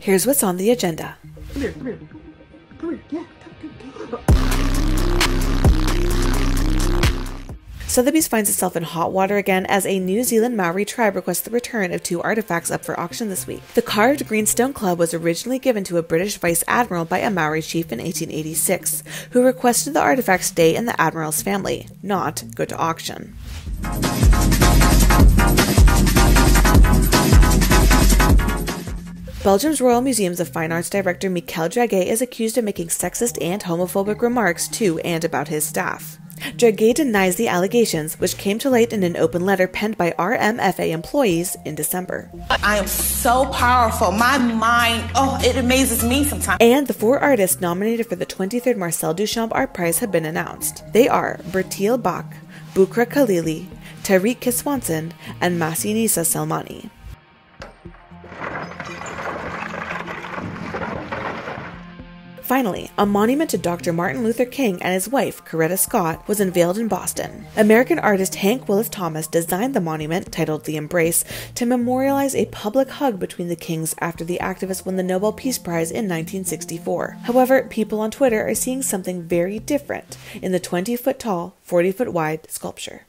Here's what's on the agenda. Come here, come here. Come here. Yeah, come, come, Sotheby's finds itself in hot water again as a New Zealand Maori tribe requests the return of two artifacts up for auction this week. The carved greenstone club was originally given to a British vice admiral by a Maori chief in 1886, who requested the artifact stay in the admiral's family, not go to auction. Belgium's Royal Museums of Fine Arts director Michel Draguet is accused of making sexist and homophobic remarks to and about his staff. Draguet denies the allegations, which came to light in an open letter penned by RMFA employees in December. I am so powerful. My mind, oh, it amazes me sometimes. And the four artists nominated for the 23rd Marcel Duchamp Art Prize have been announced. They are Bertille Bak, Bouchra Khalili, Tarik Kiswanson, and Massinissa Selmani. Finally, a monument to Dr. Martin Luther King and his wife, Coretta Scott, was unveiled in Boston. American artist Hank Willis Thomas designed the monument, titled The Embrace, to memorialize a public hug between the Kings after the activist won the Nobel Peace Prize in 1964. However, people on Twitter are seeing something very different in the 20 foot tall, 40 foot wide sculpture.